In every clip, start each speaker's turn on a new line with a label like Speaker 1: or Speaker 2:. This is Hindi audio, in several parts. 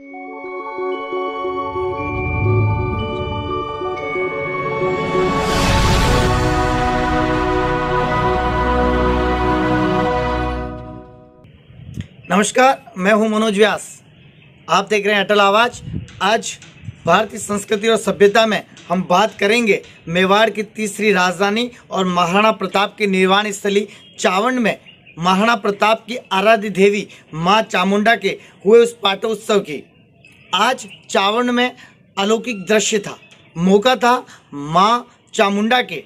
Speaker 1: नमस्कार, मैं हूँ मनोज व्यास। आप देख रहे हैं अटल आवाज़। आज भारतीय संस्कृति और सभ्यता में हम बात करेंगे मेवाड़ की तीसरी राजधानी और महाराणा प्रताप की निर्वाण स्थली चावंड में। महाराणा प्रताप की आराध्य देवी माँ चामुंडा के हुए उस पाटोत्सव की। आज चावंड में अलौकिक दृश्य था। मौका था माँ चामुंडा के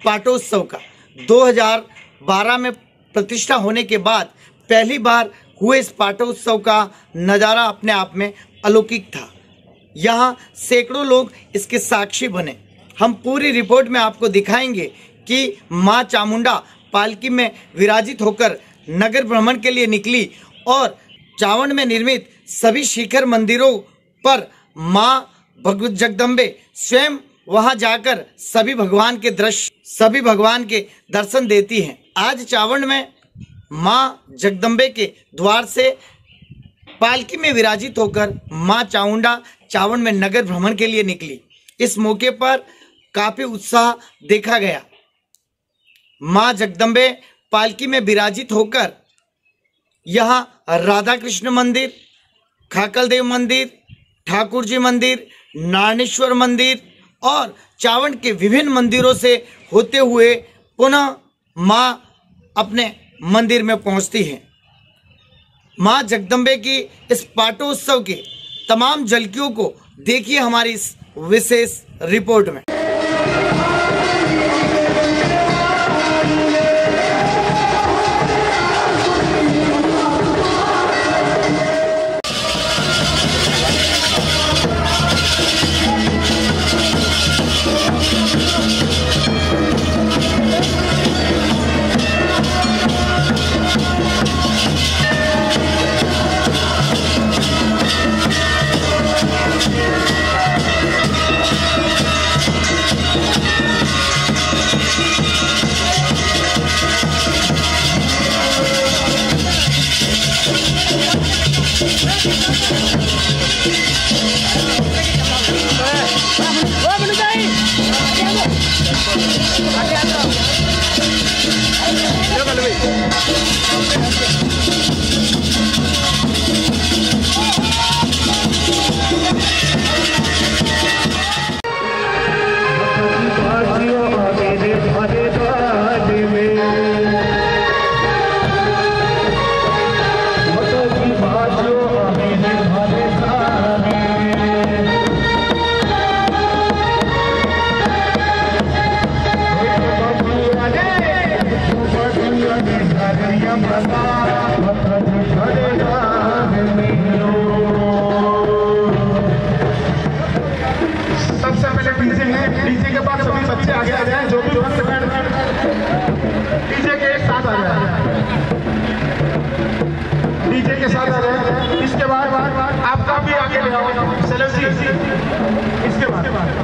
Speaker 1: पाटोत्सव का। 2012 में प्रतिष्ठा होने के बाद पहली बार हुए इस पाटोत्सव का नज़ारा अपने आप में अलौकिक था। यहाँ सैकड़ों लोग इसके साक्षी बने। हम पूरी रिपोर्ट में आपको दिखाएँगे कि माँ चामुंडा पालकी में विराजित होकर नगर भ्रमण के लिए निकली और चावंड में निर्मित सभी शिखर मंदिरों पर माँ भगवत जगदम्बे स्वयं वहाँ जाकर सभी भगवान के दृश्य, सभी भगवान के दर्शन देती हैं। आज चावंड में माँ जगदम्बे के द्वार से पालकी में विराजित होकर माँ चामुंडा चावंड में नगर भ्रमण के लिए निकली। इस मौके पर काफ़ी उत्साह देखा गया। माँ जगदम्बे पालकी में विराजित होकर यहाँ राधा कृष्ण मंदिर खाकल देव मंदिर ठाकुर जी मंदिर नारायणेश्वर मंदिर और चावंड के विभिन्न मंदिरों से होते हुए पुनः माँ अपने मंदिर में पहुँचती है। माँ जगदम्बे की इस पाटोत्सव के तमाम झलकियों को देखिए हमारी इस विशेष रिपोर्ट में।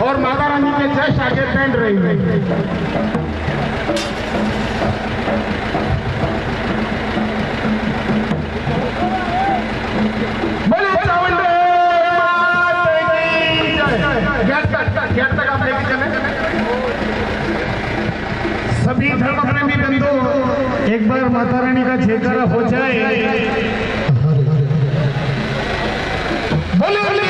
Speaker 2: और माता रानी के जस्ट आगे बैंड रही है। बोले सभी एक बार माता रानी का जयकारा हो जाए। बोले माता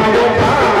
Speaker 3: Bye.